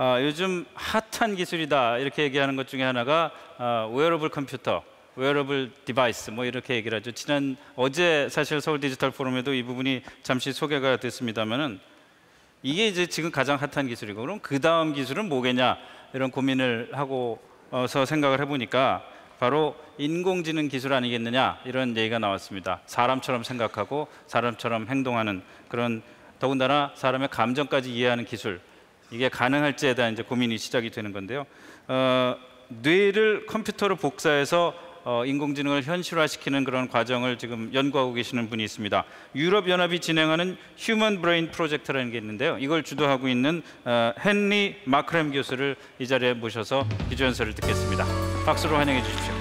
어, 요즘 핫한 기술이다 이렇게 얘기하는 것 중에 하나가 어, 웨어러블 컴퓨터, 웨어러블 디바이스 뭐 이렇게 얘기를 하죠. 지난 어제 사실 서울 디지털 포럼에도 이 부분이 잠시 소개가 됐습니다만은 이게 이제 지금 가장 핫한 기술이고 그럼 그 다음 기술은 뭐겠냐 이런 고민을 하고서 생각을 해보니까 바로 인공지능 기술 아니겠느냐 이런 얘기가 나왔습니다. 사람처럼 생각하고 사람처럼 행동하는 그런 더군다나 사람의 감정까지 이해하는 기술 이게 가능할지에 대한 이제 고민이 시작이 되는 건데요. 어, 뇌를 컴퓨터로 복사해서 어, 인공지능을 현실화시키는 그런 과정을 지금 연구하고 계시는 분이 있습니다. 유럽 연합이 진행하는 휴먼 브레인 프로젝트라는 게 있는데요. 이걸 주도하고 있는 어, 헨리 마크렘 교수를 이 자리에 모셔서 기조연설을 듣겠습니다. 박수로 환영해 주십시오.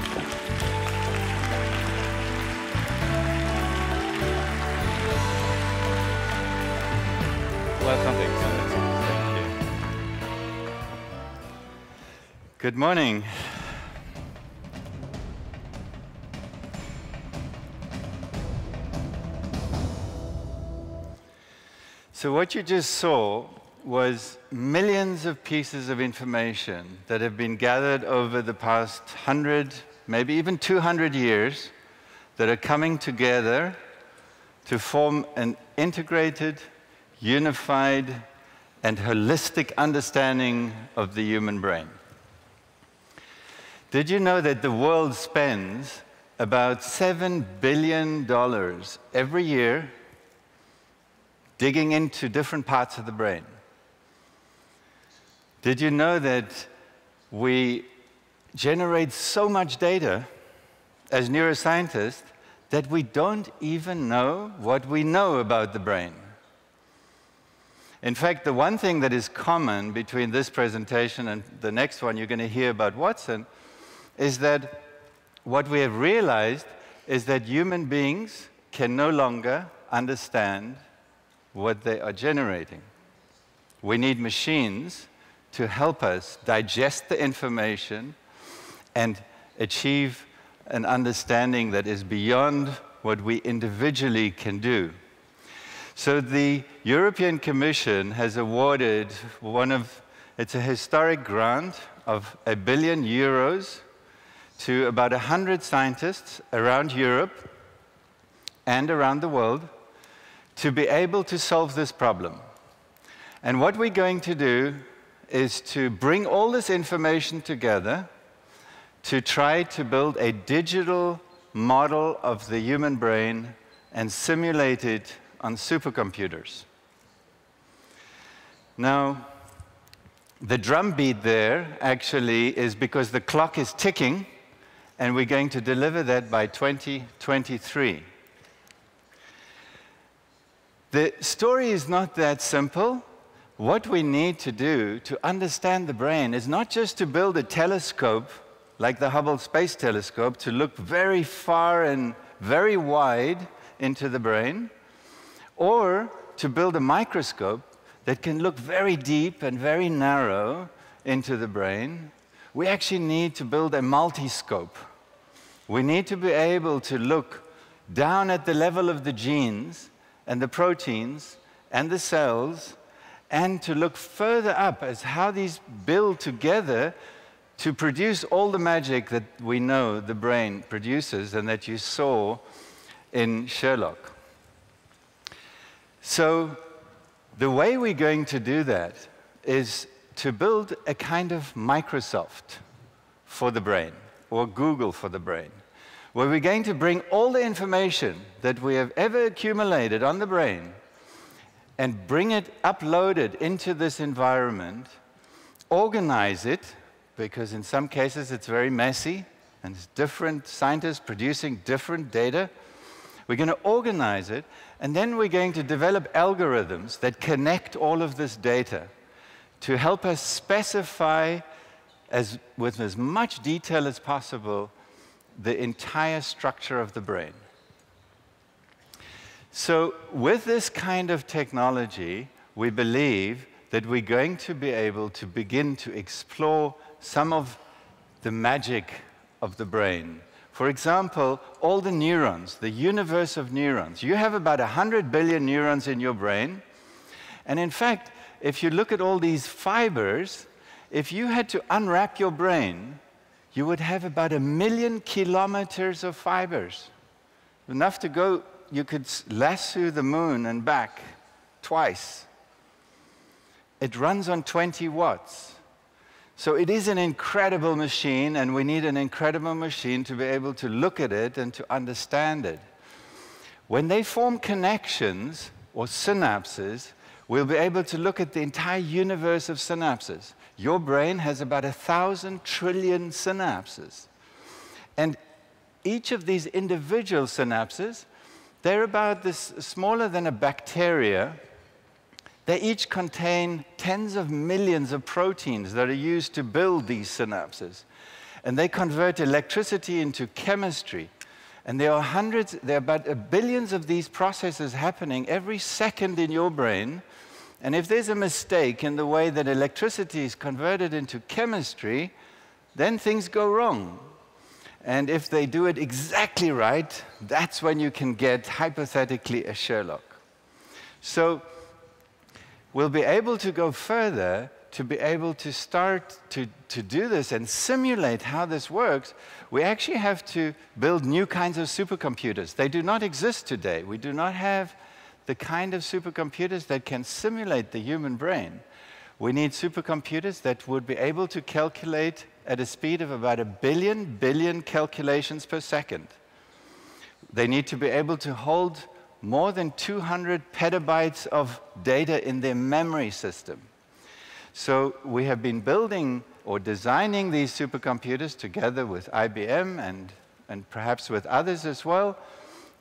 Good morning. So, what you just saw was millions of pieces of information that have been gathered over the past 100, maybe even 200 years, that are coming together to form an integrated, unified, and holistic understanding of the human brain. Did you know that the world spends about $7 billion every year digging into different parts of the brain? Did you know that we generate so much data as neuroscientists that we don't even know what we know about the brain? In fact, the one thing that is common between this presentation and the next one you're going to hear about Watson is that what we have realized is that human beings can no longer understand what they are generating. We need machines to help us digest the information and achieve an understanding that is beyond what we individually can do. So the European Commission has awarded one of, it's a historic grant of a billion euros to about 100 scientists around Europe and around the world to be able to solve this problem. And what we're going to do is to bring all this information together to try to build a digital model of the human brain and simulate it on supercomputers. Now, the drumbeat there actually is because the clock is ticking, and we're going to deliver that by 2023. The story is not that simple. What we need to do to understand the brain is not just to build a telescope like the Hubble Space Telescope to look very far and very wide into the brain, or to build a microscope that can look very deep and very narrow into the brain. We actually need to build a multiscope. We need to be able to look down at the level of the genes and the proteins and the cells and to look further up as how these build together to produce all the magic that we know the brain produces and that you saw in Sherlock. So, the way we're going to do that is to build a kind of Microsoft for the brain, or Google for the brain, where we're going to bring all the information that we have ever accumulated on the brain and bring it, upload it into this environment, organize it, because in some cases it's very messy and it's different scientists producing different data. We're going to organize it, and then we're going to develop algorithms that connect all of this data to help us specify as, with as much detail as possible the entire structure of the brain. So, with this kind of technology, we believe that we're going to be able to begin to explore some of the magic of the brain. For example, all the neurons, the universe of neurons. You have about 100 billion neurons in your brain, and in fact, if you look at all these fibers, if you had to unwrap your brain, you would have about a million kilometers of fibers. Enough to go, you could lasso the moon and back twice. It runs on 20 watts. So it is an incredible machine, and we need an incredible machine to be able to look at it and to understand it. When they form connections or synapses, we'll be able to look at the entire universe of synapses. Your brain has about a thousand trillion synapses. And each of these individual synapses, they're about this smaller than a bacteria, they each contain tens of millions of proteins that are used to build these synapses. And they convert electricity into chemistry. And there are hundreds, there are about billions of these processes happening every second in your brain. And if there's a mistake in the way that electricity is converted into chemistry, then things go wrong. And if they do it exactly right, that's when you can get hypothetically a Sherlock. So we'll be able to go further to be able to start to, to do this and simulate how this works, we actually have to build new kinds of supercomputers. They do not exist today. We do not have the kind of supercomputers that can simulate the human brain. We need supercomputers that would be able to calculate at a speed of about a billion billion calculations per second. They need to be able to hold more than 200 petabytes of data in their memory system. So we have been building or designing these supercomputers together with IBM and, and perhaps with others as well.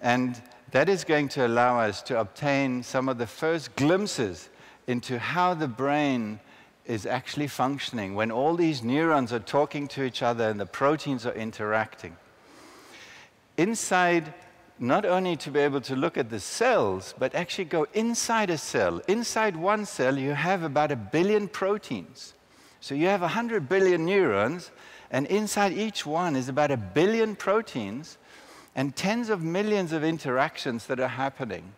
And that is going to allow us to obtain some of the first glimpses into how the brain is actually functioning when all these neurons are talking to each other and the proteins are interacting. Inside not only to be able to look at the cells, but actually go inside a cell. Inside one cell, you have about a billion proteins. So you have 100 billion neurons, and inside each one is about a billion proteins and tens of millions of interactions that are happening.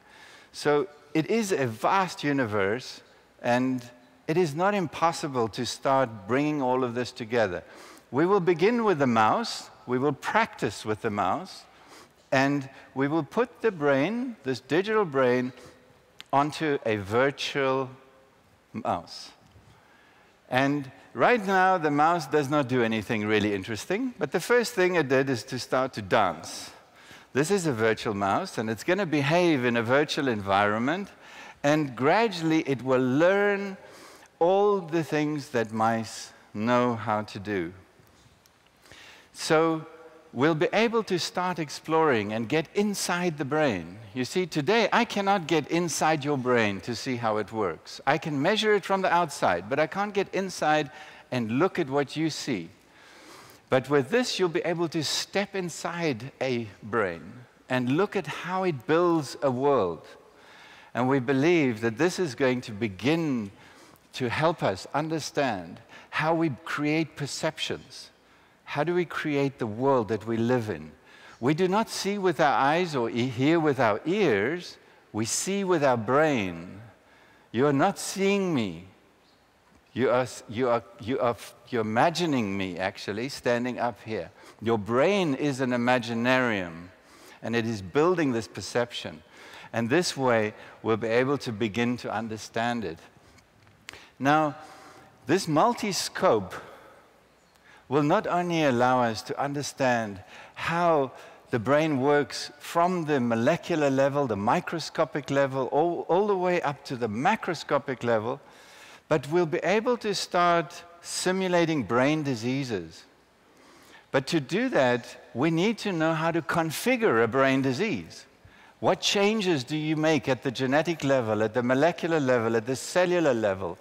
So it is a vast universe, and it is not impossible to start bringing all of this together. We will begin with the mouse, we will practice with the mouse, and we will put the brain, this digital brain, onto a virtual mouse. And right now, the mouse does not do anything really interesting, but the first thing it did is to start to dance. This is a virtual mouse, and it's going to behave in a virtual environment, and gradually it will learn all the things that mice know how to do. So we'll be able to start exploring and get inside the brain. You see, today I cannot get inside your brain to see how it works. I can measure it from the outside, but I can't get inside and look at what you see. But with this, you'll be able to step inside a brain and look at how it builds a world. And we believe that this is going to begin to help us understand how we create perceptions how do we create the world that we live in? We do not see with our eyes or hear with our ears, we see with our brain. You are not seeing me. You are, you are, you are you're imagining me, actually, standing up here. Your brain is an imaginarium, and it is building this perception. And this way, we'll be able to begin to understand it. Now, this multi scope will not only allow us to understand how the brain works from the molecular level, the microscopic level, all, all the way up to the macroscopic level, but we'll be able to start simulating brain diseases. But to do that, we need to know how to configure a brain disease. What changes do you make at the genetic level, at the molecular level, at the cellular level?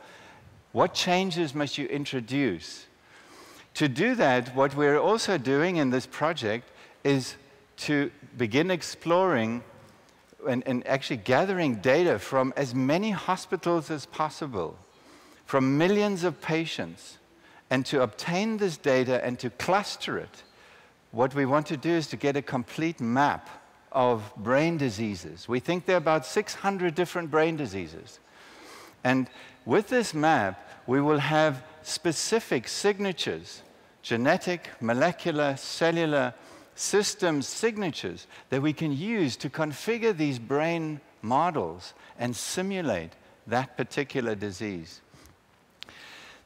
What changes must you introduce? To do that, what we're also doing in this project is to begin exploring and, and, actually gathering data from as many hospitals as possible, from millions of patients. And to obtain this data and to cluster it, what we want to do is to get a complete map of brain diseases. We think there are about 600 different brain diseases. And with this map, we will have specific signatures, genetic, molecular, cellular systems signatures that we can use to configure these brain models and simulate that particular disease.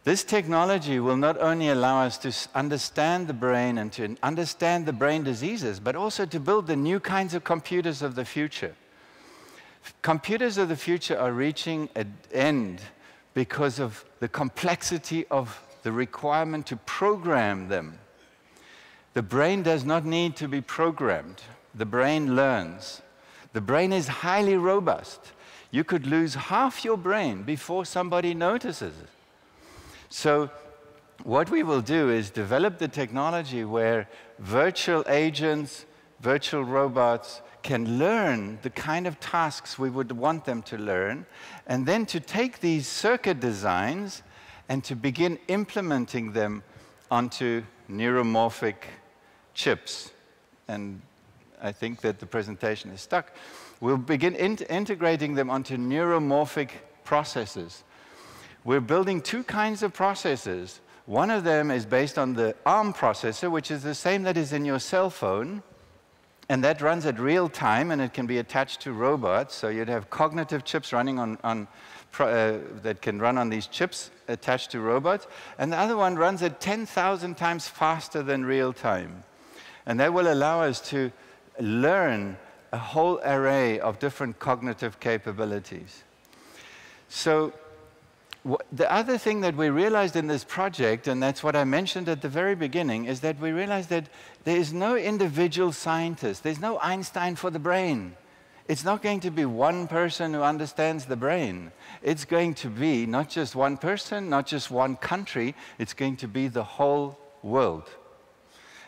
This technology will not only allow us to understand the brain and to understand the brain diseases, but also to build the new kinds of computers of the future. Computers of the future are reaching an end because of the complexity of the requirement to program them. The brain does not need to be programmed. The brain learns. The brain is highly robust. You could lose half your brain before somebody notices it. So, what we will do is develop the technology where virtual agents, virtual robots can learn the kind of tasks we would want them to learn, and then to take these circuit designs and to begin implementing them onto neuromorphic chips. And I think that the presentation is stuck. We'll begin in integrating them onto neuromorphic processes. We're building two kinds of processors. One of them is based on the ARM processor, which is the same that is in your cell phone, and that runs at real time, and it can be attached to robots. So you'd have cognitive chips running on, on uh, that can run on these chips attached to robots. And the other one runs at 10,000 times faster than real time. And that will allow us to learn a whole array of different cognitive capabilities. So the other thing that we realized in this project, and that's what I mentioned at the very beginning, is that we realized that there is no individual scientist. There's no Einstein for the brain. It's not going to be one person who understands the brain. It's going to be not just one person, not just one country, it's going to be the whole world.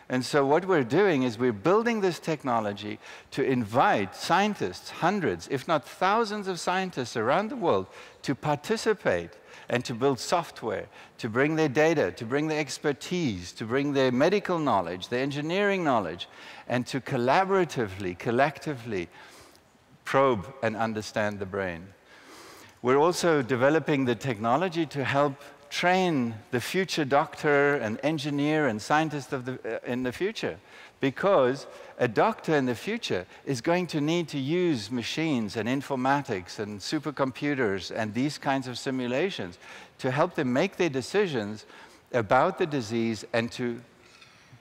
And so, what we're doing is we're building this technology to invite scientists, hundreds, if not thousands of scientists around the world, to participate and to build software, to bring their data, to bring their expertise, to bring their medical knowledge, their engineering knowledge, and to collaboratively, collectively probe and understand the brain. We're also developing the technology to help train the future doctor and engineer and scientist the, uh, in the future because a doctor in the future is going to need to use machines and informatics and supercomputers and these kinds of simulations to help them make their decisions about the disease and to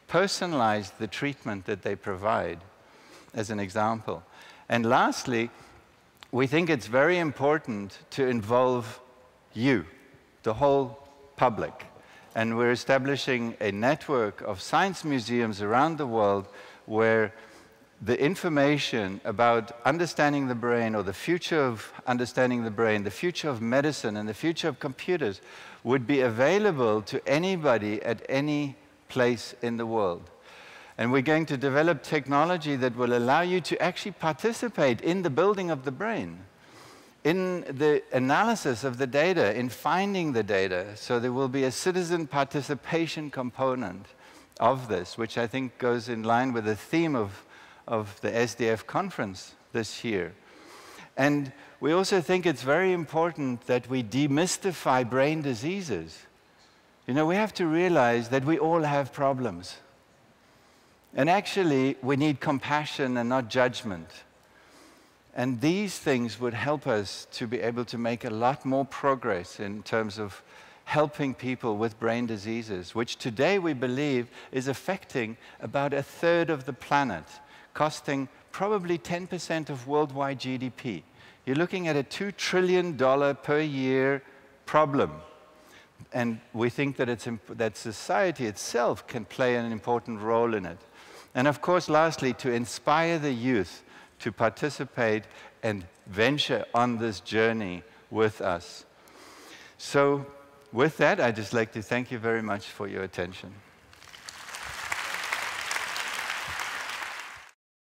personalize the treatment that they provide, as an example. And lastly, we think it's very important to involve you, the whole public and we're establishing a network of science museums around the world where the information about understanding the brain or the future of understanding the brain, the future of medicine, and the future of computers would be available to anybody at any place in the world. And we're going to develop technology that will allow you to actually participate in the building of the brain in the analysis of the data, in finding the data. So there will be a citizen participation component of this, which I think goes in line with the theme of, of the SDF conference this year. And we also think it's very important that we demystify brain diseases. You know, we have to realize that we all have problems. And actually, we need compassion and not judgment. And these things would help us to be able to make a lot more progress in terms of helping people with brain diseases, which today we believe is affecting about a third of the planet, costing probably 10% of worldwide GDP. You're looking at a $2 trillion per year problem. And we think that, it's that society itself can play an important role in it. And of course, lastly, to inspire the youth to participate and venture on this journey with us. So, with that, I'd just like to thank you very much for your attention.